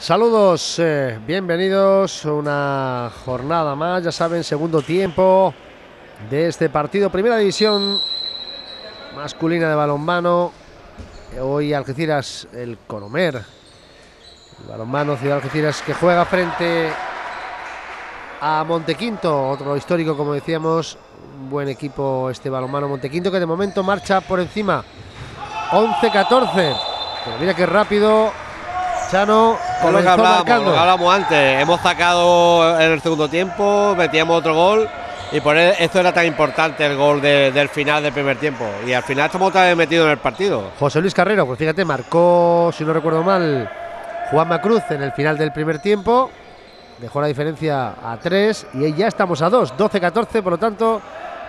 Saludos, eh, bienvenidos una jornada más, ya saben, segundo tiempo de este partido, primera división masculina de balonmano. Hoy Algeciras, el Colomer, el balonmano Ciudad Algeciras que juega frente a Montequinto, otro histórico, como decíamos, buen equipo este balonmano Montequinto que de momento marcha por encima 11-14. Pero mira qué rápido Chano, con lo que hablábamos, antes, hemos sacado en el segundo tiempo, metíamos otro gol y por eso era tan importante el gol del final del primer tiempo. Y al final estamos otra vez metidos en el partido. José Luis Carrero, pues fíjate, marcó, si no recuerdo mal, Juan Cruz en el final del primer tiempo. Dejó la diferencia a 3 y ya estamos a 2, 12-14, por lo tanto,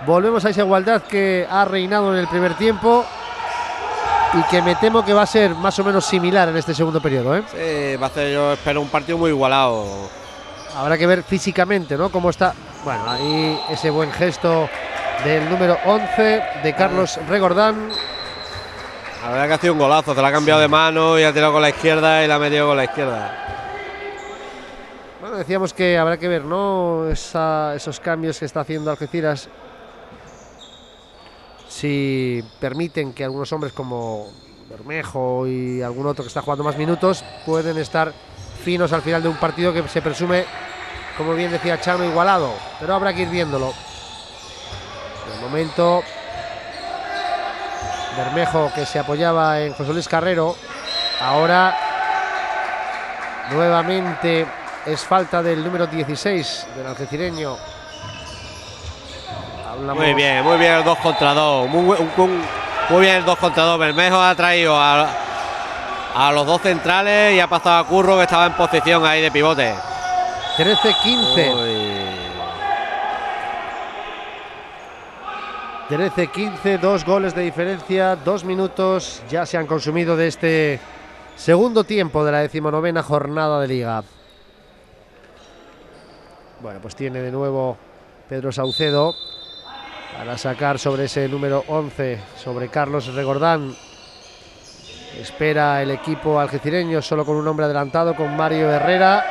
volvemos a esa igualdad que ha reinado en el primer tiempo y que me temo que va a ser más o menos similar en este segundo periodo. ¿eh? Sí, va a ser, yo espero, un partido muy igualado. Habrá que ver físicamente, ¿no? Cómo está. Bueno, ahí ese buen gesto del número 11 de Carlos Regordán. La verdad que ha sido un golazo, se la ha cambiado de mano y ha tirado con la izquierda y la ha metido con la izquierda. Bueno, decíamos que habrá que ver, ¿no? esos cambios que está haciendo Algeciras si permiten que algunos hombres como Bermejo y algún otro que está jugando más minutos pueden estar finos al final de un partido que se presume, como bien decía Chano, igualado, pero habrá que ir viéndolo. De momento, Bermejo que se apoyaba en José Luis Carrero, ahora nuevamente es falta del número 16 del algecireño muy bien, muy bien el 2 contra 2. Muy, bien el 2 contra 2. Bermejo ha traído a, los dos centrales y ha pasado a Curro que estaba en posición ahí de pivote. 13-15. 13-15, dos goles de diferencia, dos minutos ya se han consumido de este segundo tiempo de la decimonovena jornada de liga. Bueno, pues tiene de nuevo Pedro Saucedo para sacar sobre ese número 11, sobre Carlos Regordán. Espera el equipo algecireño solo con un hombre adelantado, con Mario Herrera.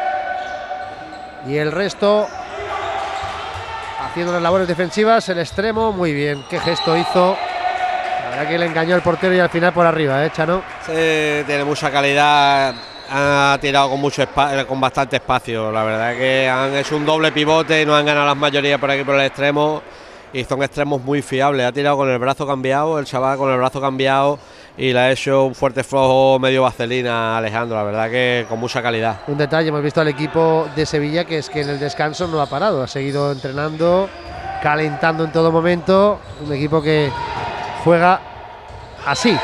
Y el resto haciendo las labores defensivas, el extremo, muy bien, qué gesto hizo. La verdad que le engañó el portero y al final por arriba, ¿eh, Chano? Sí, tiene mucha calidad, ha tirado con, mucho con bastante espacio. La verdad que han hecho un doble pivote y no han ganado las mayorías por aquí por el extremo y son extremos muy fiables. Ha tirado con el brazo cambiado, el chaval con el brazo cambiado y le ha hecho un fuerte flojo medio vaselina a Alejandro, la verdad que con mucha calidad. Un detalle, hemos visto al equipo de Sevilla que es que en el descanso no ha parado, ha seguido entrenando, calentando en todo momento, un equipo que juega así.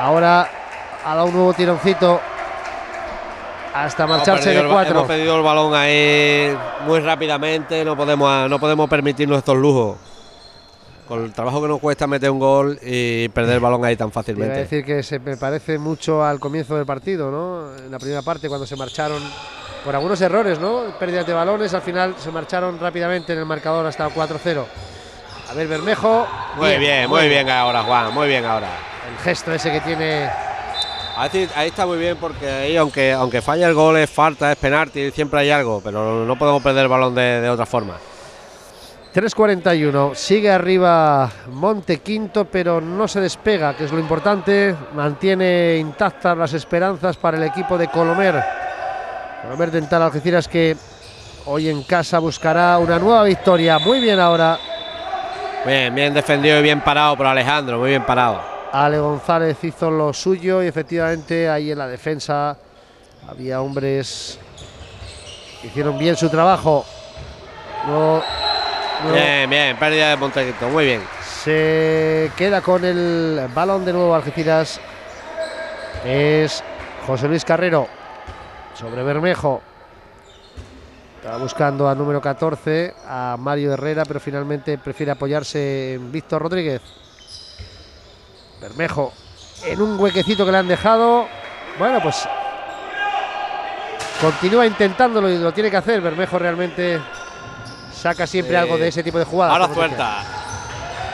Ahora ha dado un nuevo tironcito hasta marcharse de cuatro. hemos pedido el balón ahí muy rápidamente, no podemos, no podemos permitirnos estos lujos. Con el trabajo que nos cuesta meter un gol y perder el balón ahí tan fácilmente. decir que se me parece mucho al comienzo del partido, ¿no? En la primera parte, cuando se marcharon por algunos errores, ¿no? Pérdidas de balones, al final se marcharon rápidamente en el marcador hasta 4-0. A ver, Bermejo. Muy bien, muy bien ahora, Juan, muy bien ahora. El gesto ese que tiene Ahí, está muy bien porque ahí, aunque, aunque falle el gol, es falta, es penalti, siempre hay algo, pero no podemos perder el balón de, otra forma. 3.41, sigue arriba Monte Quinto, pero no se despega, que es lo importante. Mantiene intactas las esperanzas para el equipo de Colomer. Colomer Dental Algeciras que hoy en casa buscará una nueva victoria. Muy bien ahora. Bien, bien defendido y bien parado por Alejandro, muy bien parado. Ale González hizo lo suyo y efectivamente ahí en la defensa había hombres que hicieron bien su trabajo. bien, bien, pérdida de Montequito, muy bien. Se queda con el balón de nuevo Algeciras. Es José Luis Carrero sobre Bermejo. Estaba buscando al número 14, a Mario Herrera, pero finalmente prefiere apoyarse en Víctor Rodríguez. Bermejo en un huequecito que le han dejado. Bueno, pues continúa intentándolo y lo tiene que hacer. Bermejo realmente saca siempre algo de ese tipo de jugadas. Ahora suelta.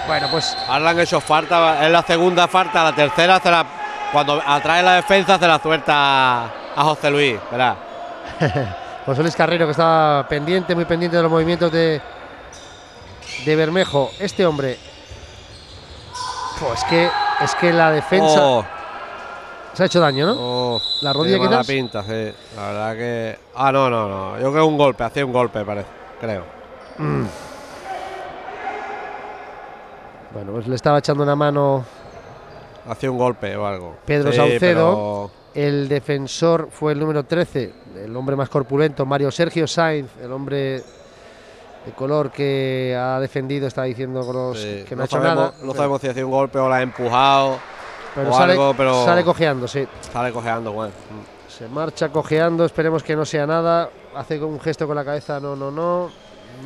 Bueno, pues. Ahora han hecho falta, es la segunda falta, la tercera se la, cuando atrae la defensa se la suelta a José Luis, ¿verdad? José Luis Carrero que estaba pendiente, muy pendiente de los movimientos de, de Bermejo. Este hombre. Pues que, es que la defensa. Oh, Se ha hecho daño, ¿no? oh, ¿La rodilla mala quizás? pinta, sí. La verdad que. Ah, no, no, no. Yo creo un golpe, hacía un golpe, parece. Creo. Bueno, pues le estaba echando una mano. Hacía un golpe o algo. Pedro Sí, Saucedo. pero- El defensor fue el número 13, el hombre más corpulento, Mario Sergio Sainz, el hombre de color que ha defendido, está diciendo con los- sí, que no, ha hecho sabemos, nada. No sabemos si hacía un golpe o la ha empujado. pero o sale, algo, pero- sale cojeando, sí. Sale cojeando, bueno. Se marcha cojeando, esperemos que no sea nada. Hace un gesto con la cabeza, no, no, no.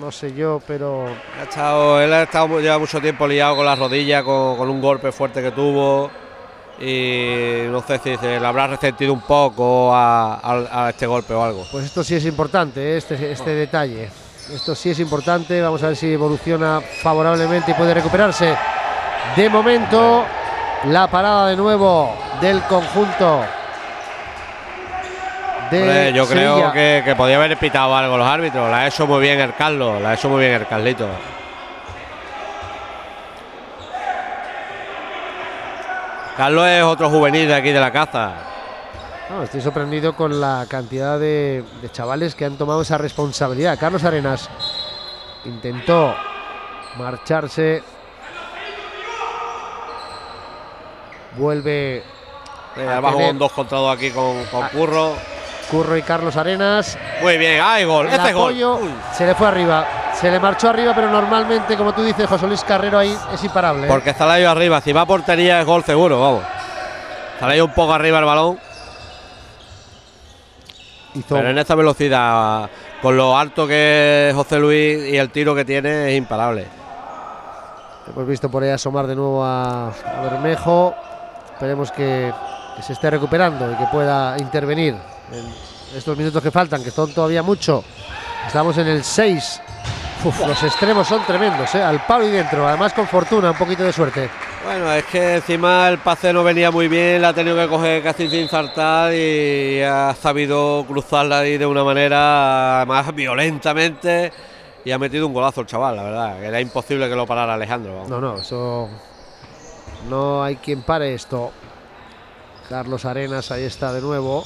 No sé yo, pero Ha estado, él ha estado lleva mucho tiempo liado con las rodillas, con, con un golpe fuerte que tuvo. Y no sé si se le habrá resentido un poco a, a- a este golpe o algo. pues esto sí es importante, ¿eh? este, este detalle. Esto sí es importante, vamos a ver si evoluciona favorablemente y puede recuperarse. De momento, la parada de nuevo del conjunto de Hombre, yo Sevilla. creo que, que podía haber pitado algo los árbitros. La ha hecho muy bien el Carlos, la ha hecho muy bien el Carlito. Carlos es otro juvenil de aquí de la caza. No, estoy sorprendido con la cantidad de, de chavales que han tomado esa responsabilidad. Carlos Arenas intentó marcharse. Vuelve Eh, Abajo tener- dos contra aquí con, con Ah. Curro. Curro y Carlos Arenas. Muy bien, ¡ay, gol! El ¡Este gol! apoyo Uy. se le fue arriba. Se le marchó arriba, pero normalmente, como tú dices, José Luis Carrero ahí es imparable. ¿eh? Porque está ahí arriba. Si va a portería es gol seguro, vamos. Ahí un poco arriba el balón. Hizo- Pero en esta velocidad, con lo alto que es José Luis y el tiro que tiene, es imparable. Hemos visto por ahí asomar de nuevo a, a Bermejo. Esperemos que, que se esté recuperando y que pueda intervenir en estos minutos que faltan, que son todavía mucho. Estamos en el 6. Uf, los extremos son tremendos, ¿eh? al palo y dentro. Además, con fortuna, un poquito de suerte. Bueno, es que encima el pase no venía muy bien, la ha tenido que coger casi sin saltar y ha sabido cruzarla ahí de una manera más violentamente y ha metido un golazo el chaval, la verdad. que Era imposible que lo parara Alejandro. No, no, eso. No hay quien pare esto. Carlos Arenas, ahí está de nuevo.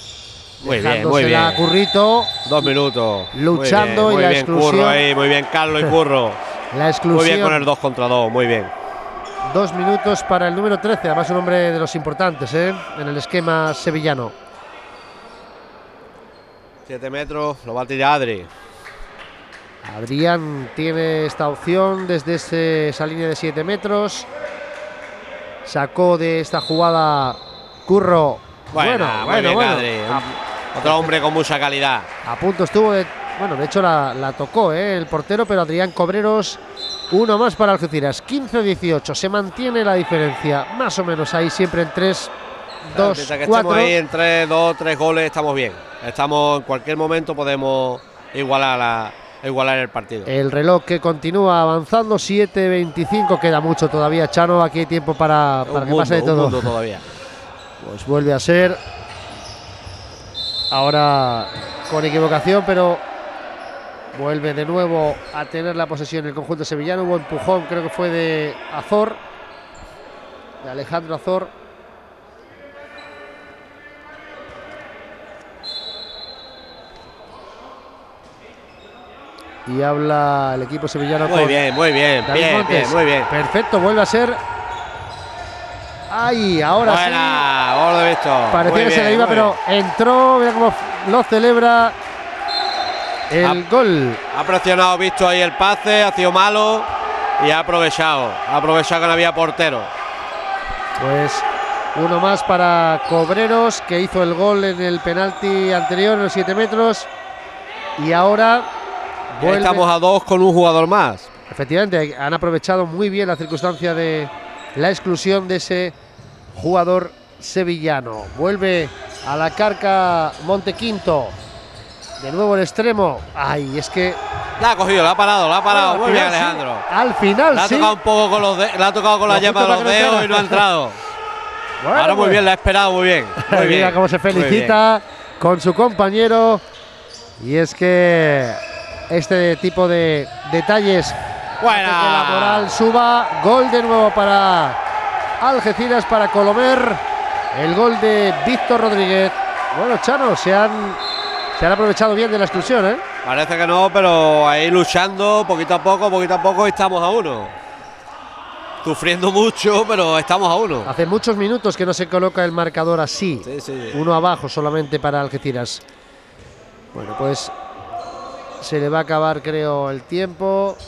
Muy bien, muy a bien. Currito. Dos minutos. Luchando muy bien, y muy la bien, exclusión. Curro ahí, muy bien, Carlos y Curro. La exclusión. Muy bien con el 2 contra 2, muy bien. Dos minutos para el número 13, además un hombre de los importantes ¿eh? en el esquema sevillano. 7 metros, lo va a tirar Adri. Adrián tiene esta opción desde ese- esa línea de 7 metros. Sacó de esta jugada Curro. Bueno, Adri. A, Otro hombre con mucha calidad. a punto estuvo de. Bueno, de hecho la, la tocó ¿eh? el portero, pero Adrián Cobreros. Uno más para Algeciras. 15-18. Se mantiene la diferencia. Más o menos ahí siempre en 3, 2, Mientras que 4. estemos ahí en 3, 2, 3 goles, estamos bien. Estamos en cualquier momento podemos igualar, la- igualar el partido. El reloj que continúa avanzando, 7.25, queda mucho todavía, Chano, aquí hay tiempo para, para un que mundo, pase de un todo. mundo todavía. Pues vuelve a ser, ahora con equivocación, pero vuelve de nuevo a tener la posesión el conjunto sevillano, hubo empujón, creo que fue de Azor, de Alejandro Azor. Y habla el equipo sevillano Muy con bien, muy bien, bien, muy bien. Perfecto, vuelve a ser. ¡Ay! Ahora sí. Buena, de Víctor. Parecía Muy que se le iba, pero bien. entró. Mira cómo lo celebra. El gol. Ha presionado visto ahí el pase, ha sido malo y ha aprovechado. Ha aprovechado que no había portero. Pues uno más para Cobreros, que hizo el gol en el penalti anterior, en los 7 metros. Y ahora vuelve. Estamos a dos con un jugador más. Efectivamente, han aprovechado muy bien la circunstancia de la exclusión de ese jugador sevillano. Vuelve a la carca Montequinto. De nuevo el extremo. Ay, es que. La ha cogido, la ha parado, la ha parado. Muy bien, sí, Alejandro. Al final La ha sí. tocado un poco con los de- la ha tocado con la yema de los dedos y no ha entrado. Ahora muy pues. bien, la ha esperado muy bien. Muy Mira bien, cómo se felicita con su compañero. Y es que este tipo de detalles hace Buena. que la moral suba. Gol de nuevo para Algeciras, para Colomer. El gol de Víctor Rodríguez. Bueno, Chano, se han, se han aprovechado bien de la exclusión, ¿eh? Parece que no, pero ahí luchando poquito a poco, poquito a poco estamos a uno. Sufriendo mucho, pero estamos a uno. Hace muchos minutos que no se coloca el marcador así. Sí, sí. Uno abajo solamente para Algeciras. Bueno, pues se le va a acabar, creo, el tiempo.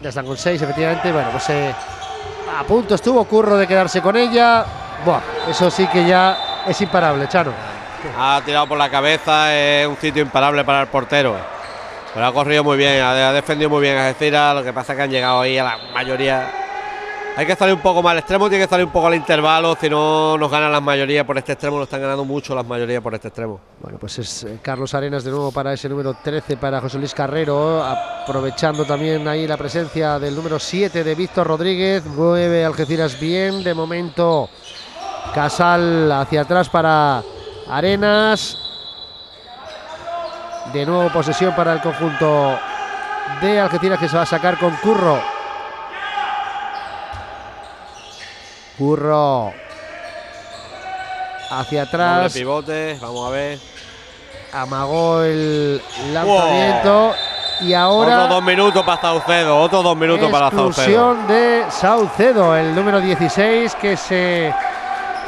Ya están con seis, efectivamente. Bueno, pues eh, a punto estuvo Curro de quedarse con ella. Buah, eso sí que ya es imparable, Chano. Ha tirado por la cabeza, es un sitio imparable para el portero. Pero ha corrido muy bien, ha, defendido muy bien a Algeciras. Lo que pasa es que han llegado ahí a la mayoría. Hay que salir un poco más al extremo, tiene que salir un poco al intervalo, si no nos ganan las mayorías por este extremo, nos están ganando mucho las mayorías por este extremo. Bueno, pues es eh, Carlos Arenas de nuevo para ese número 13 para José Luis Carrero, aprovechando también ahí la presencia del número 7 de Víctor Rodríguez, mueve Algeciras bien, de momento Casal hacia atrás para Arenas, de nuevo posesión para el conjunto de Algeciras que se va a sacar con Curro. Curro hacia Doble atrás pivote, vamos a ver. amagó el lanzamiento y ahora Otros dos minutos para Saucedo, otros dos minutos para Saucedo. de Saucedo, el número 16 que se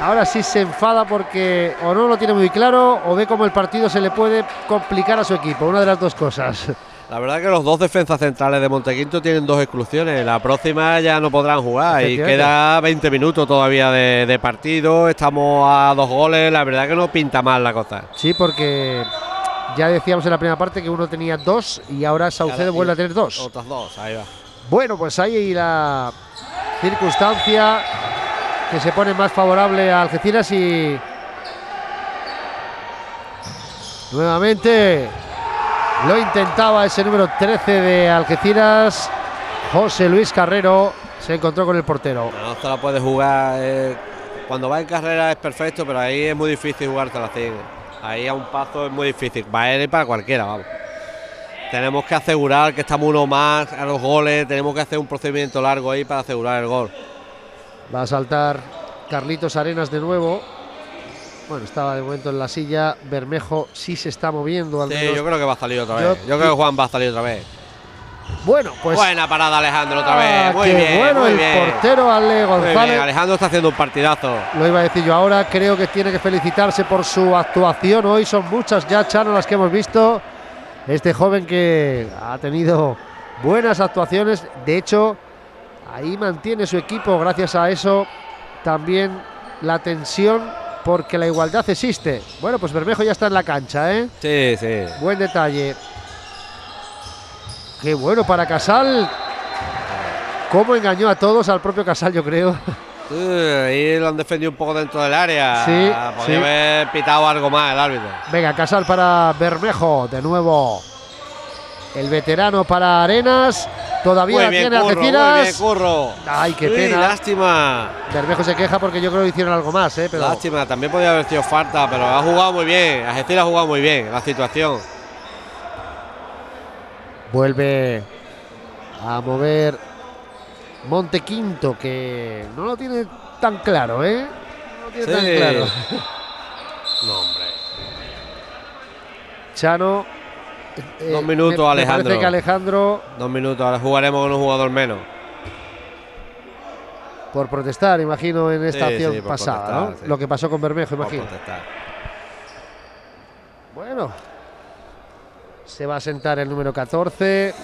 ahora sí se enfada porque o no lo tiene muy claro o ve como el partido se le puede complicar a su equipo, una de las dos cosas. La verdad que los dos defensas centrales de Montequinto tienen dos exclusiones. La próxima ya no podrán jugar y queda 20 minutos todavía de, de partido. Estamos a dos goles. La verdad que no pinta mal la cosa. Sí, porque ya decíamos en la primera parte que uno tenía dos y ahora Saucedo vuelve a tener dos. Otras dos, ahí va. Bueno, pues ahí la circunstancia que se pone más favorable a Algeciras y nuevamente lo intentaba ese número 13 de Algeciras, José Luis Carrero, se encontró con el portero. No se la puede jugar. eh, cuando va en carrera es perfecto, pero ahí es muy difícil jugártela así. Ahí a un paso es muy difícil. Para él y para cualquiera, vamos. Tenemos que asegurar que estamos uno más a los goles. Tenemos que hacer un procedimiento largo ahí para asegurar el gol. Va a saltar Carlitos Arenas de nuevo. Bueno, estaba de momento en la silla. Bermejo sí se está moviendo al Sí, menos. yo creo que va a salir otra vez. Yo creo que Juan va a salir otra vez. Bueno, pues Buena parada Alejandro otra ah, vez. Muy bien, bueno muy el bien. portero Ale Muy bien, González. Alejandro está haciendo un partidazo. Lo iba a decir yo ahora, creo que tiene que felicitarse por su actuación. Hoy son muchas ya, Chano, las que hemos visto. Este joven que ha tenido buenas actuaciones. De hecho, ahí mantiene su equipo. Gracias a eso, también la tensión, porque la igualdad existe. Bueno, pues Bermejo ya está en la cancha, ¿eh? Sí, sí. Buen detalle. Qué bueno para Casal. Cómo engañó a todos, al propio Casal, yo creo. Sí, ahí lo han defendido un poco dentro del área. Sí, Podría sí. haber pitado algo más el árbitro. Venga, Casal para Bermejo. De nuevo. El veterano para Arenas. Todavía la tiene curro, muy bien, Algeciras. curro. Ay, qué Uy, pena. lástima. Bermejo se queja porque yo creo que hicieron algo más, ¿eh? Pero Lástima, también podía haber sido falta, pero ha jugado muy bien. Algeciras ha jugado muy bien la situación. vuelve a mover Montequinto, que no lo tiene tan claro, ¿eh? No lo tiene tan claro. No, hombre. Chano. Eh, Dos minutos, me- me Alejandro. parece que Alejandro, Dos minutos, ahora jugaremos con un jugador menos. por protestar, imagino, en esta Sí, acción sí, pasada, ¿no? Lo que pasó con Bermejo, imagino. Bueno, se va a sentar el número 14.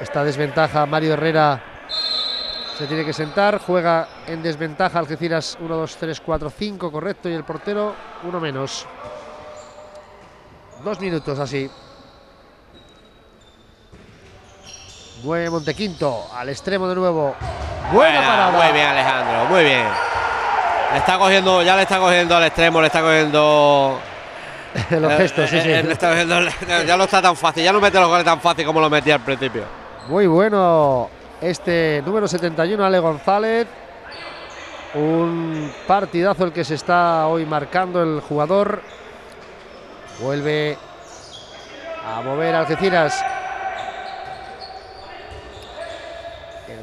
Esta desventaja, Mario Herrera se tiene que sentar. Juega en desventaja Algeciras 1, 2, 3, 4, 5, correcto. Y el portero, uno menos. Dos minutos así. Mueve Montequinto al extremo de nuevo. Buena, parada. Muy bien, Alejandro, muy bien. Le está cogiendo, ya le está cogiendo al extremo, le está cogiendo. Los gestos, sí, eh, sí. eh, le está cogiendo- ya no está tan fácil, ya no mete los goles tan fácil como lo metía al principio. Muy bueno este número 71, Ale González. Un partidazo el que se está hoy marcando el jugador. Vuelve a mover Algeciras.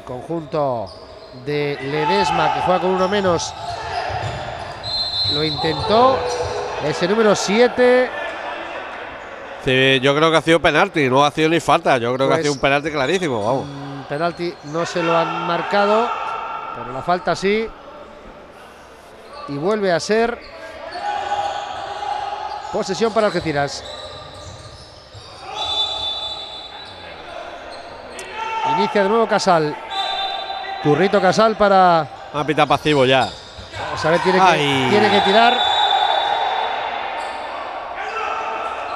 Conjunto de Ledesma que juega con uno menos. Lo intentó. Ese número 7. Sí, yo creo que ha sido penalti, no ha sido ni falta. Yo creo que ha Pues- sido un penalti clarísimo, vamos. Mm, Penalti no se lo han marcado, pero la falta sí. Y vuelve a ser posesión para Algeciras. Inicia de nuevo Casal. Turrito Casal para. Ha pitado pasivo ya. Vamos a ver, tiene que, tiene que tirar.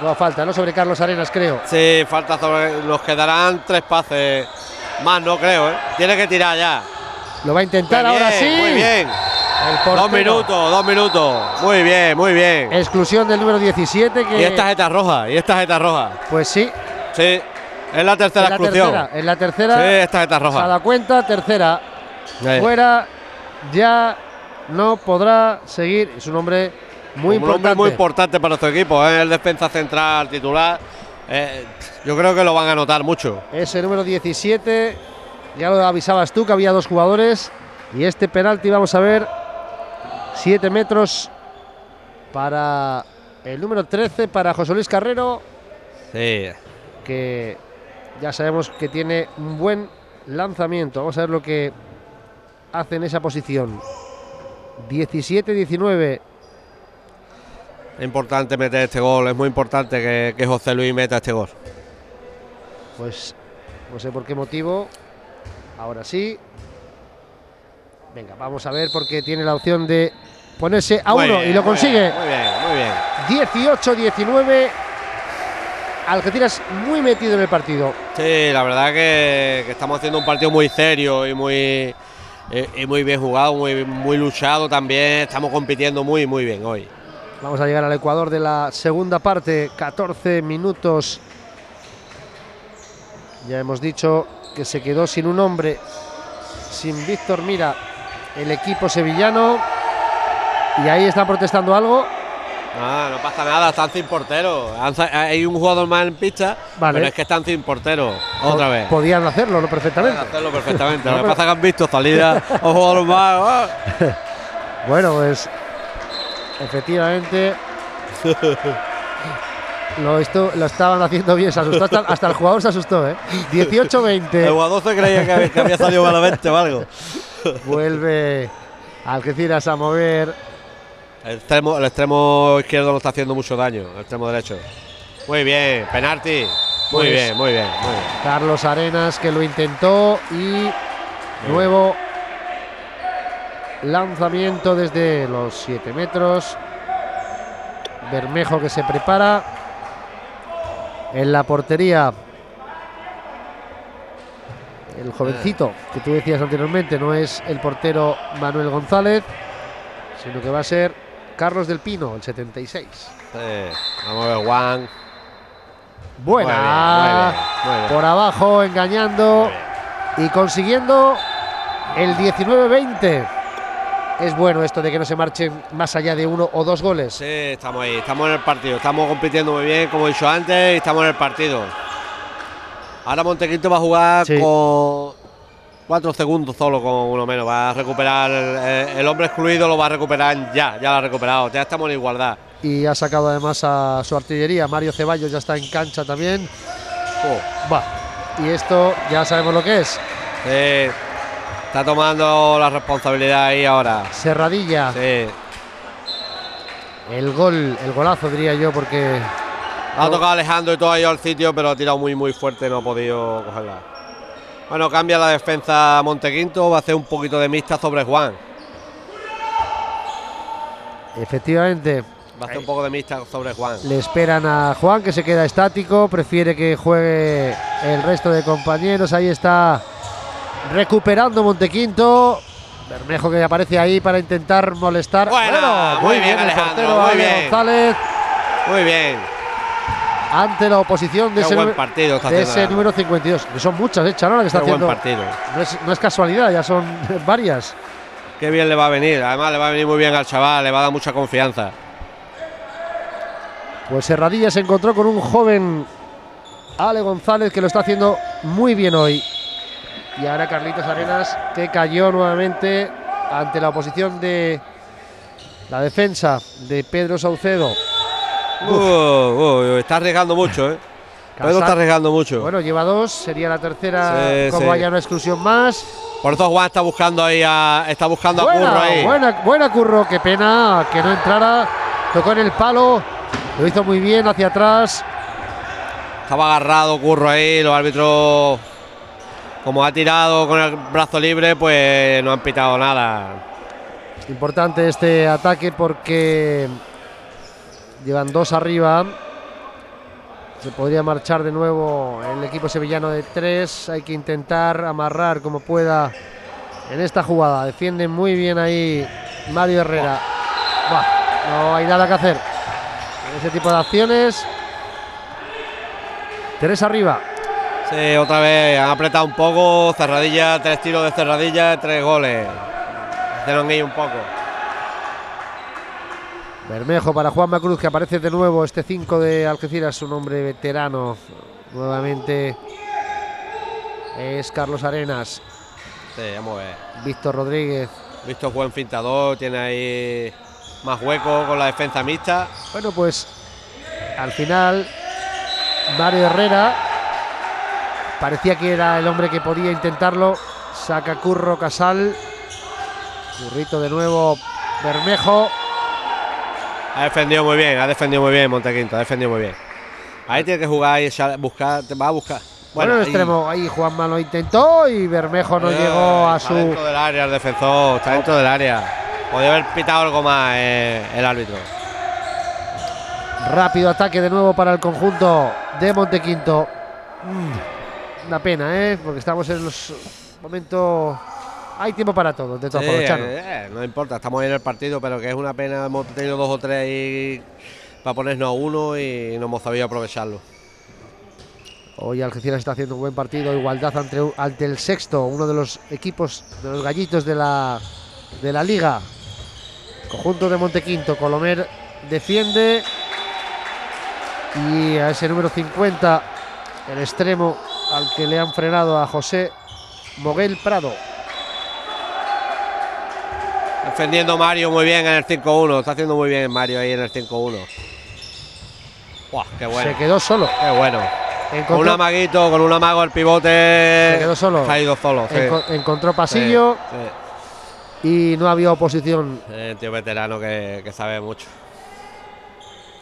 No falta, ¿no? Sobre Carlos Arenas, creo. Sí, falta sobre. Nos quedarán tres pases. Más no creo, ¿eh? Tiene que tirar ya. Lo va a intentar Muy ahora bien, sí. Muy bien. Dos minutos, dos minutos. Muy bien, muy bien. Exclusión del número 17 que Y esta jeta roja, y esta jeta roja. pues sí, Sí, es la tercera en la exclusión. tercera, en la tercera Sí, esta se ha roja. dado cuenta, tercera Eh, fuera ya no podrá seguir, es un hombre muy un hombre importante. muy importante para nuestro equipo, es el defensa central titular. Eh, yo creo que lo van a notar mucho. Ese número 17, ya lo avisabas tú que había dos jugadores y este penalti vamos a ver 7 metros para el número 13 para José Luis Carrero Sí. que ya sabemos que tiene un buen lanzamiento. Vamos a ver lo que hace en esa posición. 17-19. Es importante meter este gol, es muy importante que, que José Luis meta este gol. Pues no sé por qué motivo. Ahora sí. Venga, vamos a ver porque tiene la opción de ponerse a Muy uno bien, y lo consigue. Muy bien, muy bien. 18-19. Algeciras muy metido en el partido. Sí, la verdad que, que estamos haciendo un partido muy serio y muy, eh, y muy bien jugado, muy, muy luchado también. Estamos compitiendo muy, muy bien hoy. Vamos a llegar al Ecuador de la segunda parte, 14 minutos. Ya hemos dicho que se quedó sin un hombre, sin Víctor Mira, el equipo sevillano. Y ahí está protestando algo. Ah, no pasa nada, están sin portero. Hay un jugador más en pista, Vale. pero es que están sin portero. Otra vez. Podían hacerlo ¿no? Perfectamente. hacerlo perfectamente. No, Lo que pasa es que han visto salida a un jugador más. ah. Bueno, pues efectivamente lo, esto, lo estaban haciendo bien. Se asustó hasta, hasta el jugador se asustó. ¿eh? El 18-20. jugador se creía que, había- que había salido malamente o algo. Vuelve Algeciras a mover. El extremo, el extremo izquierdo no está haciendo mucho daño, el extremo derecho. Muy bien, penalti. Muy Pues- bien, muy bien, muy bien. Carlos Arenas que lo intentó y nuevo lanzamiento desde los 7 metros. Bermejo que se prepara en la portería. El jovencito que tú decías anteriormente no es el portero Manuel González, sino que va a ser Carlos del Pino, el 76. Sí, Vamos a ver, Juan. Buena. Muy bien, muy bien, muy bien. Por abajo engañando. Y consiguiendo el 19-20. Es bueno esto de que no se marchen más allá de uno o dos goles. Sí, estamos ahí, estamos en el partido, estamos compitiendo muy bien, como he dicho antes, y estamos en el partido. Ahora Montequinto va a jugar Sí. con cuatro segundos solo con uno menos, va a recuperar, el, el hombre excluido lo va a recuperar ya, ya lo ha recuperado, ya estamos en igualdad. Y ha sacado además a su artillería. Mario Ceballos ya está en cancha también. Oh, Va. Y esto ya sabemos lo que es. sí, está tomando la responsabilidad ahí ahora. Serradilla. Sí. El gol, el golazo diría yo, porque Ha tocado Alejandro y todo ha ido al sitio, pero ha tirado muy muy fuerte, no ha podido cogerla. Bueno, cambia la defensa Montequinto, va a hacer un poquito de mixta sobre Juan. efectivamente Va a hacer un poco de mixta sobre Juan. le esperan a Juan que se queda estático, prefiere que juegue el resto de compañeros. Ahí está recuperando Montequinto. Bermejo que aparece ahí para intentar molestar. Buena, muy bien, Alejandro, portero muy bien. González Muy bien. Ante la oposición de Qué ese, buen número- partido de haciendo ese Alejandro. número 52. Que son muchas, ¿eh, Charola, que está Qué buen haciendo. partido. No es, no es casualidad, ya son varias. qué bien le va a venir. Además le va a venir muy bien al chaval, le va a dar mucha confianza. Pues Serradilla se encontró con un joven Ale González que lo está haciendo muy bien hoy. Y ahora Carlitos Arenas que cayó nuevamente ante la oposición de la defensa de Pedro Saucedo. Uh, uh, está arriesgando mucho, ¿eh? Pedro está arriesgando mucho. Bueno, lleva dos, sería la tercera como haya una exclusión más. Por eso Juan está buscando ahí a, está buscando a Curro ahí. Buena, buena Curro, qué pena que no entrara. Tocó en el palo, lo hizo muy bien hacia atrás. Estaba agarrado Curro ahí, los árbitros, como ha tirado con el brazo libre, pues no han pitado nada. Importante este ataque porque llevan dos arriba. Se podría marchar de nuevo el equipo sevillano de tres. Hay que intentar amarrar como pueda en esta jugada. Defiende muy bien ahí Mario Herrera. no hay nada que hacer en ese tipo de acciones. Tres arriba. Sí, otra vez han apretado un poco. Cerradilla, tres tiros de cerradilla, tres goles. Hicieron ahí un poco. Bermejo para Juan Macruz que aparece de nuevo este 5 de Algeciras, un hombre veterano. Nuevamente es Carlos Arenas. Sí, vamos a ver. Víctor Rodríguez. Víctor buen fintador, tiene ahí más hueco con la defensa mixta. Bueno, pues al final Mario Herrera parecía que era el hombre que podía intentarlo. Saca Curro Casal. Currito de nuevo Bermejo. Ha defendido muy bien, ha defendido muy bien Montequinto, ha defendido muy bien. Ahí tiene que jugar y buscar, te va a buscar. Bueno, el extremo, ahí Juanma lo intentó y Bermejo no eh, llegó a su. dentro del área el defensor, está dentro del área. Podría haber pitado algo más eh, el árbitro. Rápido ataque de nuevo para el conjunto de Montequinto. Mm, una pena, ¿eh? Porque estamos en los momentos hay tiempo para todo, de todas formas, eh, no importa, estamos en el partido, pero que es una pena, hemos tenido dos o tres ahí para ponernos a uno y no hemos sabido aprovecharlo. Hoy Algeciras está haciendo un buen partido, igualdad ante, ante el sexto, uno de los equipos, de los gallitos de la, de la liga. Conjunto de Montequinto, Colomer defiende y a ese número 50, el extremo al que le han frenado a José Moguel Prado. Defendiendo Mario muy bien en el 5-1. Está haciendo muy bien Mario ahí en el 5-1. qué bueno. Se quedó solo. Qué bueno. con un amaguito, con un amago el pivote. Se quedó solo. Ido solo. encontró pasillo. Y no había oposición. Eh, tío veterano que, sabe mucho.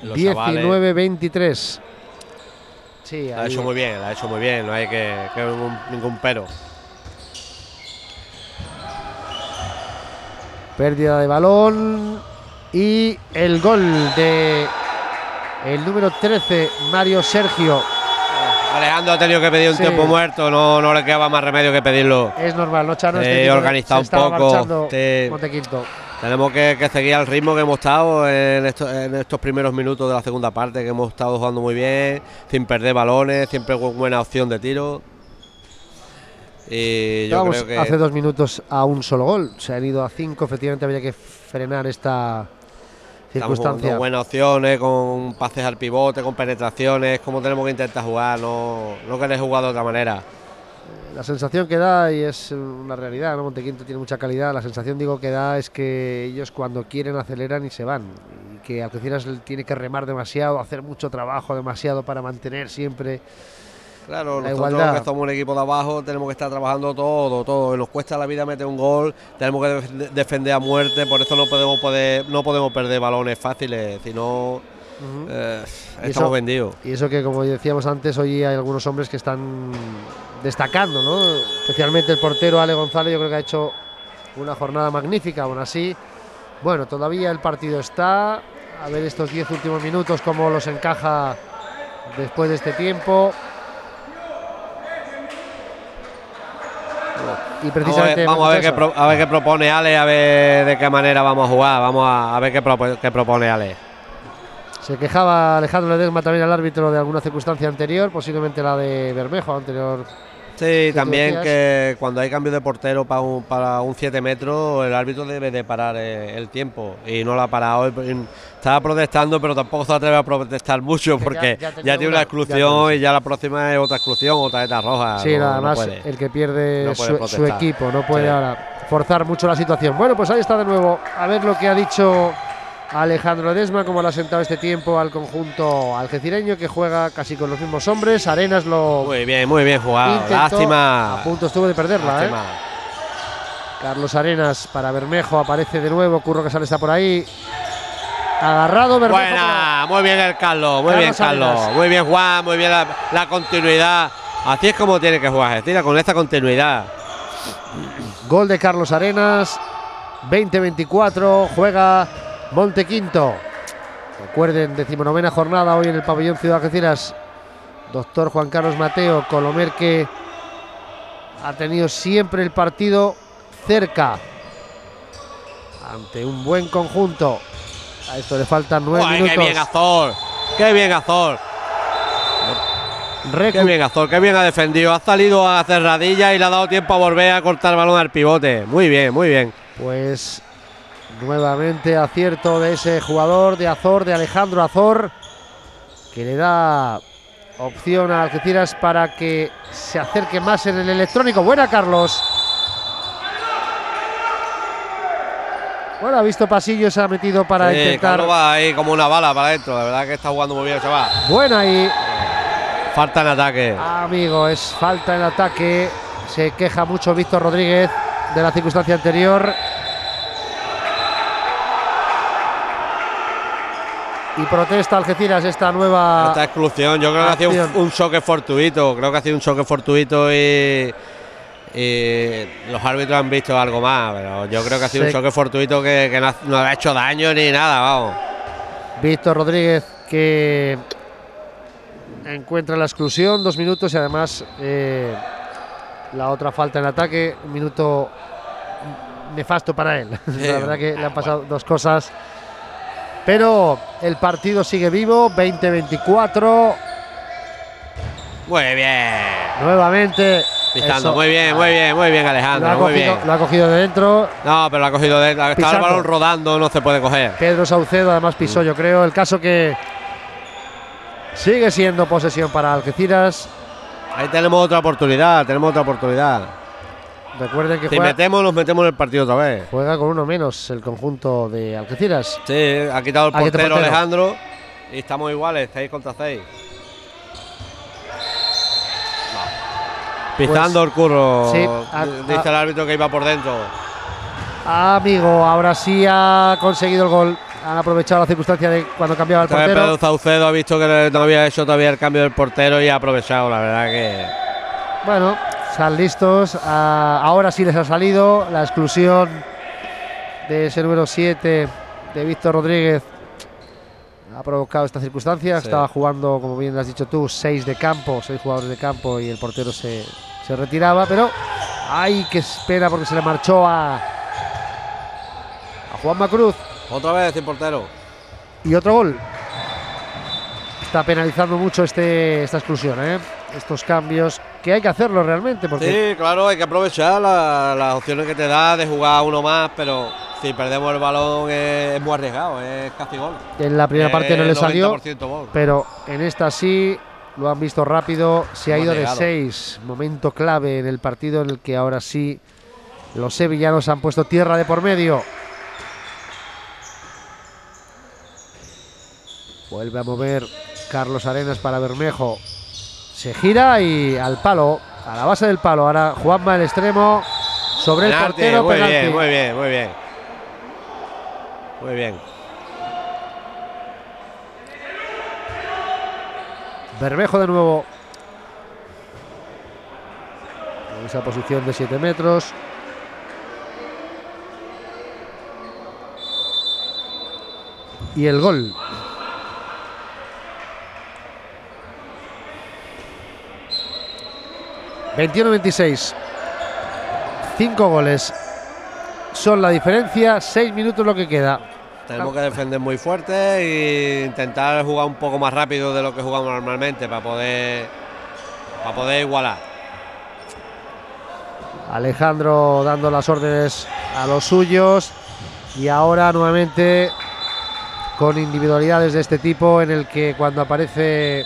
19-23. Sí, ha hecho muy bien, la ha hecho muy bien. No hay que, ningún pero. Pérdida de balón y el gol de el número 13, Mario Sergio. Alejandro ha tenido que pedir un tiempo muerto, no, no le quedaba más remedio que pedirlo. Es normal, no Chano. Este organizado un poco. tenemos que, seguir al ritmo que hemos estado en estos, en estos primeros minutos de la segunda parte, que hemos estado jugando muy bien, sin perder balones, siempre con buena opción de tiro. Y yo creo que hace dos minutos a un solo gol. Se han ido a cinco. Efectivamente, habría que frenar esta circunstancia. buenas opciones, con pases al pivote, con penetraciones. Como tenemos que intentar jugar, no, no querer jugar de otra manera. La sensación que da, y es una realidad, ¿no? Montequinto tiene mucha calidad. La sensación, digo, que da es que ellos cuando quieren aceleran y se van. Y que Algeciras tiene que remar demasiado, hacer mucho trabajo, demasiado para mantener siempre Claro, nosotros que somos un equipo de abajo tenemos que estar trabajando todo, todo. Nos cuesta la vida meter un gol, tenemos que defender a muerte, por eso no podemos poder, no podemos perder balones fáciles, sino eh, estamos vendidos. Y eso que como decíamos antes, hoy hay algunos hombres que están destacando, ¿no? Especialmente el portero Ale González, yo creo que ha hecho una jornada magnífica, aún así. Bueno, todavía el partido está. A ver estos 10 últimos minutos cómo los encaja después de este tiempo. Y precisamente vamos, a ver, qué, a ver qué propone Ale, a ver de qué manera vamos a jugar, vamos a, ver qué, qué, propone Ale. Se quejaba Alejandro Ledesma también al árbitro de alguna circunstancia anterior, posiblemente la de Bermejo, anterior Sí, también que cuando hay cambio de portero para un, para un 7 metros, el árbitro debe de parar eh, el tiempo y no lo ha parado. Estaba protestando, pero tampoco se atreve a protestar mucho porque ya, tiene una, exclusión y ya la próxima es otra exclusión o tarjeta roja. Sí, nada más el que pierde su, equipo, no puede ahora forzar mucho la situación. Bueno, pues ahí está de nuevo. A ver lo que ha dicho Alejandro Desma, como le ha sentado este tiempo al conjunto algecireño que juega casi con los mismos hombres. Arenas lo. Muy bien, muy bien jugado. Lástima. A punto estuvo de perderla, ¿eh? Carlos Arenas para Bermejo aparece de nuevo. Curro que sale está por ahí. Agarrado Bermejo. Buena, muy bien el Carlos, muy bien Carlos. Muy bien Juan, muy bien la, continuidad. Así es como tiene que jugar, tira con esta continuidad. Gol de Carlos Arenas. 20-24. Juega Montequinto. Recuerden, decimonovena jornada hoy en el pabellón Ciudad Algeciras. Doctor Juan Carlos Mateo, Colomer que ha tenido siempre el partido cerca. Ante un buen conjunto. A esto le faltan nueve minutos. ¡Qué bien Azor! ¡Qué bien Azor! qué bien Azor, qué bien ha defendido. Ha salido a cerradilla y le ha dado tiempo a volver a cortar el balón al pivote. Muy bien, muy bien. Pues Nuevamente acierto de ese jugador de Azor, de Alejandro Azor, que le da opción a Algeciras para que se acerque más en el electrónico. Buena, Carlos. Bueno, ha visto pasillo, se ha metido para sí, intentar. va ahí como una bala para adentro. La verdad que está jugando muy bien, chaval. Buena ahí. Falta en ataque. Amigo, es falta en ataque. Se queja mucho Víctor Rodríguez de la circunstancia anterior. Y protesta Algeciras esta nueva. Esta exclusión, yo creo que ha sido un, choque fortuito, creo que ha sido un choque fortuito y, los árbitros han visto algo más, pero yo creo que ha sido un choque fortuito que, no, ha, hecho daño ni nada, vamos. Víctor Rodríguez que encuentra la exclusión, dos minutos y además eh, la otra falta en ataque, un minuto nefasto para él. la verdad que le han pasado dos cosas pero el partido sigue vivo, 20-24. Muy bien. Nuevamente. Pisando, muy bien, muy bien, muy bien, Alejandro. Lo ha, cogido, Lo ha cogido de dentro. No, pero lo ha cogido de dentro. Está el balón rodando, no se puede coger. Pedro Saucedo además pisó, yo creo. El caso que sigue siendo posesión para Algeciras. Ahí tenemos otra oportunidad, tenemos otra oportunidad. Recuerden que si metemos, nos metemos en el partido otra vez. Juega con uno menos el conjunto de Algeciras. Sí, ha quitado el portero, Alejandro y estamos iguales, 6 contra 6. Pisando el curro, dice el árbitro que iba por dentro. Amigo, ahora sí ha conseguido el gol. Han aprovechado la circunstancia de cuando cambiaba el portero. Pedro Saucedo ha visto que no había hecho todavía el cambio del portero y ha aprovechado, la verdad que. Bueno, están listos. Ah, ahora sí les ha salido la exclusión de ese número 7 de Víctor Rodríguez. Ha provocado esta circunstancia. Estaba jugando, como bien has dicho tú, seis de campo, seis jugadores de campo y el portero se, se retiraba. Pero hay que espera porque se le marchó a, a Juan Macruz. Otra vez el portero. Y otro gol. Está penalizando mucho este, esta exclusión, ¿eh? estos cambios, que hay que hacerlo realmente. Porque sí, claro, hay que aprovechar las opciones que te da de jugar uno más, pero si perdemos el balón es, muy arriesgado, es casi gol. En la primera parte no le salió, pero en esta sí lo han visto rápido, se ha ido de seis, momento clave en el partido en el que ahora sí los sevillanos han puesto tierra de por medio. Vuelve a mover Carlos Arenas para Bermejo. Se gira y al palo, a la base del palo. Ahora Juanma el extremo sobre el portero. Muy bien, muy bien, muy bien. Muy bien. Bermejo de nuevo. En esa posición de 7 metros. Y el gol 21-26. Cinco goles son la diferencia, seis minutos lo que queda. Tenemos que defender muy fuerte e intentar jugar un poco más rápido de lo que jugamos normalmente para poder, para poder igualar. Alejandro dando las órdenes a los suyos. Y ahora nuevamente con individualidades de este tipo en el que cuando aparece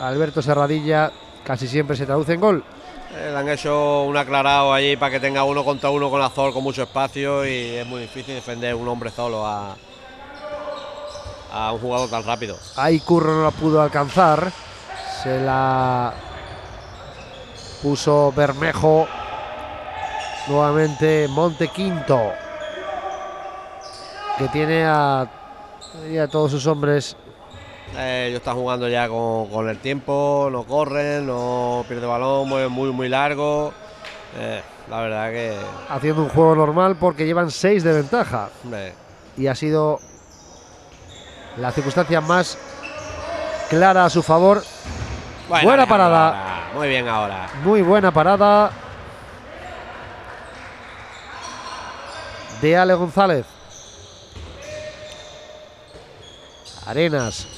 Alberto Serradilla casi siempre se traduce en gol. Eh, le han hecho un aclarado allí para que tenga uno contra uno con Azor con mucho espacio y es muy difícil defender un hombre solo a, un jugador tan rápido. Ahí Curro no la pudo alcanzar. Se la puso Bermejo. Nuevamente Monte Quinto. Que tiene a, a todos sus hombres. Eh, ellos están jugando ya con, con, el tiempo, no corren, no pierde balón, mueven muy, muy largo. Eh, la verdad que. Haciendo un juego normal porque llevan seis de ventaja. Eh. Y ha sido la circunstancia más clara a su favor. Buena parada. ahora. Muy bien ahora. Muy buena parada de Ale González. Arenas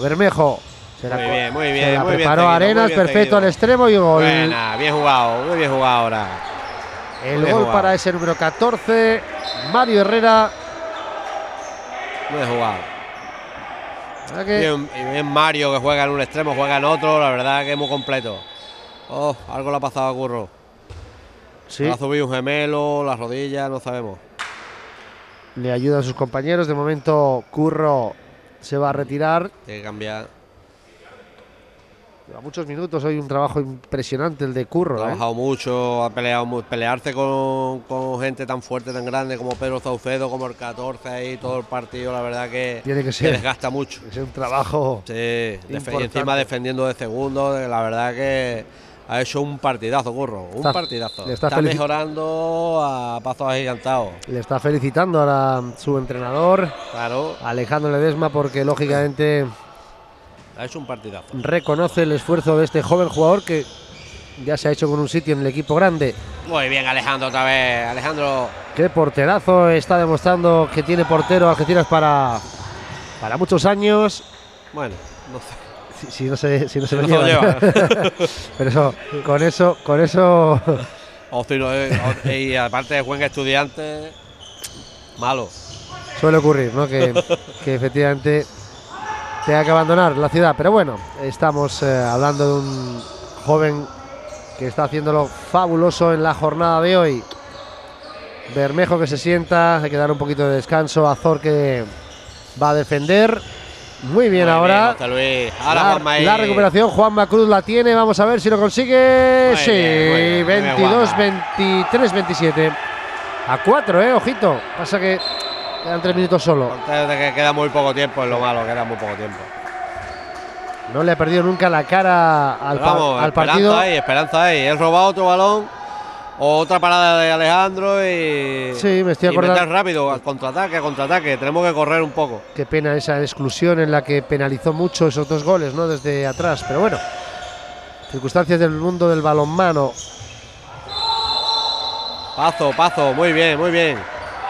Bermejo. Se la, Muy bien, muy se bien, la muy bien preparó Arenas, muy bien perfecto al extremo y gol. Buena, bien jugado, muy bien jugado ahora. El gol jugado. para ese número 14, Mario Herrera. Muy bien jugado. ¿Verdad que Bien, y bien Mario que juega en un extremo, juega en otro, la verdad que es muy completo. Oh, algo le ha pasado a Curro. sí, Le ha subido un gemelo, las rodillas, no sabemos. le ayudan sus compañeros. De momento, Curro se va a retirar. Tiene que cambiar. Lleva muchos minutos hoy, un trabajo impresionante el de Curro. Ha ¿eh? trabajado mucho, ha peleado pelearse con, con gente tan fuerte, tan grande como Pedro Saucedo, como el 14 ahí, todo el partido, la verdad que, Tiene que que ser. desgasta mucho. Es un trabajo. Sí, y encima defendiendo de segundo, la verdad que ha hecho un partidazo, Curro, un Está- partidazo. le está mejorando a pasos agigantados. Le está felicitando ahora su entrenador, Claro, Alejandro Ledesma, porque lógicamente ha hecho un partidazo. reconoce el esfuerzo de este joven jugador que ya se ha hecho con un sitio en el equipo grande. Muy bien, Alejandro, otra vez. Alejandro, Qué porterazo está demostrando que tiene portero Algeciras para, para muchos años. bueno, no sé. Si, si no se, si no se lo No lleva. lleva. Pero eso, con eso, con eso no, y aparte de buen estudiante, malo. suele ocurrir, ¿no? Que, que efectivamente tenga que abandonar la ciudad. Pero bueno, estamos eh, hablando de un joven que está haciéndolo fabuloso en la jornada de hoy. Bermejo que se sienta, hay que dar un poquito de descanso. Azor que va a defender. Muy bien Muy ahora. Luis. Ahora la, Juanma la recuperación, Juanma Cruz la tiene, vamos a ver si lo consigue. Muy sí, bien, bien, muy bien, 22, Juanma. 23, 27. A 4, eh, ojito. Pasa que quedan 3 minutos solo. Queda muy poco tiempo, es lo malo, queda muy poco tiempo. No le ha perdido nunca la cara al, Pero pa- vamos, al esperanza partido. ahí, esperanza ahí. He robado otro balón, otra parada de Alejandro y. Sí, me estoy acordando- rápido, al contraataque, al contraataque. Tenemos que correr un poco. Qué pena esa exclusión en la que penalizó mucho esos dos goles, ¿no? Desde atrás. Pero bueno, circunstancias del mundo del balonmano. Pazo, pazo, muy bien, muy bien.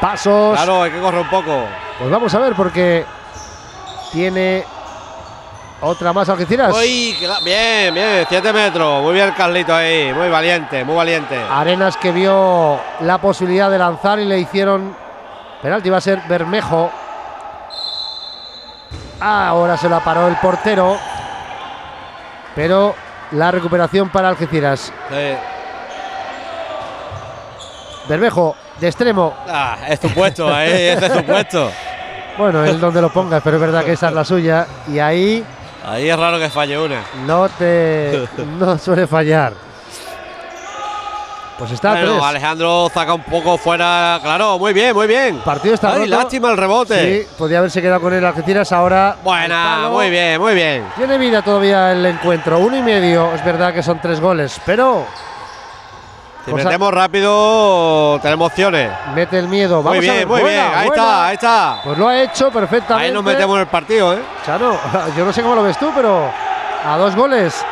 Pasos. Claro, hay que correr un poco. Pues vamos a ver porque tiene otra más Algeciras. Uy, bien, bien, 7 metros. Muy bien, Carlito ahí. Muy valiente, muy valiente. Arenas que vio la posibilidad de lanzar y le hicieron penalti. Va a ser Bermejo. Ahora se la paró el portero. Pero la recuperación para Algeciras. Sí. Bermejo de extremo. Ah, es tu puesto, ese es tu puesto. Bueno, él donde lo pongas, pero es verdad que esa es la suya. Y ahí Ahí es raro que falle una. no te no suele fallar. Pues está a Bueno, tres. Alejandro saca un poco fuera. Claro, muy bien, muy bien. El partido está Ay, roto. lástima el rebote. Sí, podía haberse quedado con él Algeciras ahora. Buena, muy bien, muy bien. Tiene vida todavía el encuentro. Uno y medio. Es verdad que son tres goles, pero Si Cosa- metemos rápido, tenemos opciones. mete el miedo. Vamos muy a bien, ver, muy buena, bien. Ahí buena. está, ahí está. Pues lo ha hecho perfectamente. Ahí nos metemos en el partido, ¿eh? Chano, yo no sé cómo lo ves tú, pero a dos goles,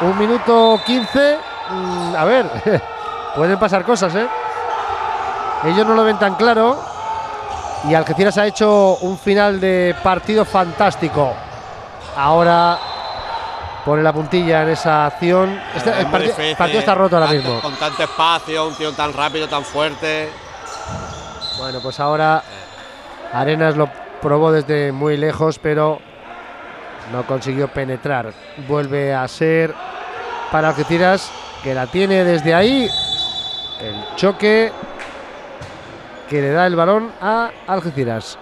un minuto 15. mm, a ver, pueden pasar cosas, ¿eh? Ellos no lo ven tan claro. Y Algeciras ha hecho un final de partido fantástico. Ahora pone la puntilla en esa acción. Este, Es el difícil, partido está roto ahora tanto- mismo. Con tanto espacio, un tío tan rápido, tan fuerte. Bueno, pues ahora Arenas lo probó desde muy lejos, pero no consiguió penetrar. Vuelve a ser para Algeciras, que la tiene desde ahí. El choque que le da el balón a Algeciras.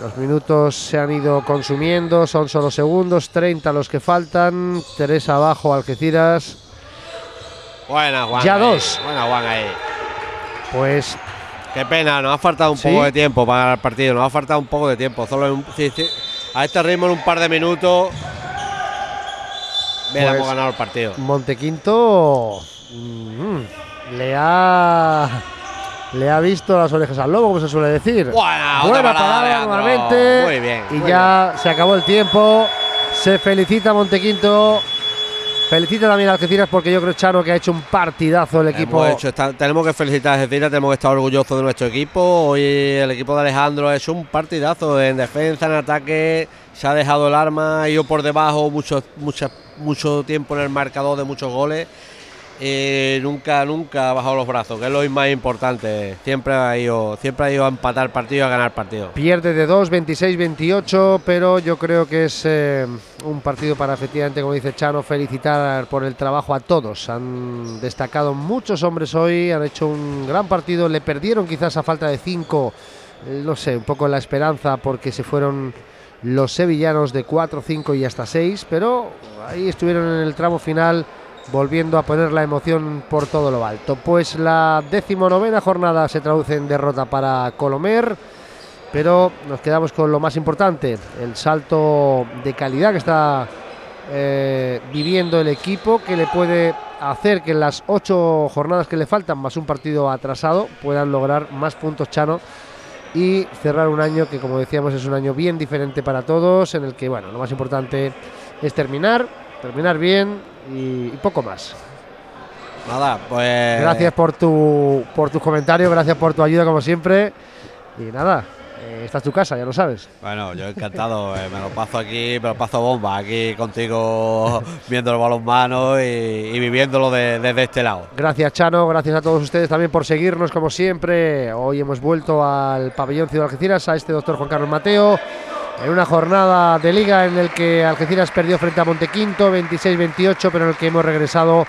Los minutos se han ido consumiendo, son solo segundos, 30 los que faltan, 3 abajo Algeciras. Buena, Juan. Ya ahí, dos. Buena, Juan ahí. Pues Qué pena, nos ha faltado un Sí. poco de tiempo para el partido. Nos ha faltado un poco de tiempo. Solo en un- a este ritmo, en un par de minutos, Pues- ganado el partido. Montequinto mm, le ha le ha visto las orejas al lobo, como se suele decir. Buena, Buena parada, nuevamente. Muy bien, Y muy ya se acabó el tiempo. Se felicita Montequinto. Felicita también a Algeciras porque yo creo, Chano, que ha hecho un partidazo el equipo. Hecho tenemos que felicitar a Algeciras, tenemos que estar orgullosos de nuestro equipo. Hoy el equipo de Alejandro ha hecho un partidazo en defensa, en ataque. Se ha dejado el arma, ha ido por debajo mucho, mucho, mucho tiempo en el marcador de muchos goles. Eh, nunca, nunca ha bajado los brazos, que es lo más importante. Siempre ha ido, siempre ha ido a empatar partido y a ganar partido. Pierde de 2, 26-28, pero yo creo que es eh, un partido para efectivamente, como dice Chano, felicitar por el trabajo a todos. Han destacado muchos hombres hoy, han hecho un gran partido, le perdieron quizás a falta de 5, no sé, un poco la esperanza porque se fueron los sevillanos de 4, 5 y hasta 6, pero ahí estuvieron en el tramo final volviendo a poner la emoción por todo lo alto. Pues la decimonovena jornada se traduce en derrota para Colomer, pero nos quedamos con lo más importante, el salto de calidad que está eh, viviendo el equipo, que le puede hacer que en las ocho jornadas que le faltan, más un partido atrasado, puedan lograr más puntos Chano y cerrar un año que, como decíamos, es un año bien diferente para todos, en el que, bueno, lo más importante es terminar, terminar bien y, y poco más. Nada, pues. Gracias por tu por tus comentarios, gracias por tu ayuda como siempre y nada, eh, esta es tu casa, ya lo sabes. Bueno, yo encantado, eh, me lo paso aquí, me lo paso bomba, aquí contigo viendo el balonmano y, y viviéndolo de- desde este lado. Gracias Chano, gracias a todos ustedes también por seguirnos como siempre. Hoy hemos vuelto al pabellón Ciudad Algeciras, a este doctor Juan Carlos Mateo, en una jornada de liga en el que Algeciras perdió frente a Montequinto 26-28, pero en el que hemos regresado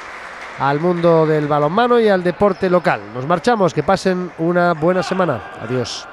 al mundo del balonmano y al deporte local. Nos marchamos, que pasen una buena semana. Adiós.